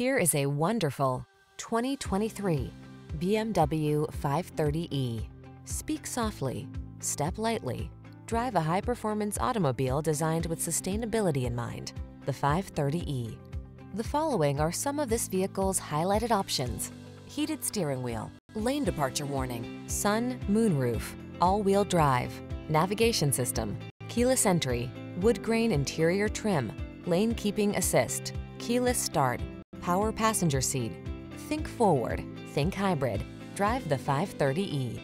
Here is a wonderful 2023 BMW 530e. Speak softly, step lightly, drive a high-performance automobile designed with sustainability in mind. The 530e. The following are some of this vehicle's highlighted options. Heated steering wheel, lane departure warning, sun, moonroof, all-wheel drive, navigation system, keyless entry, wood grain interior trim, lane keeping assist, keyless start, power passenger seat. Think forward, think hybrid. Drive the 530e.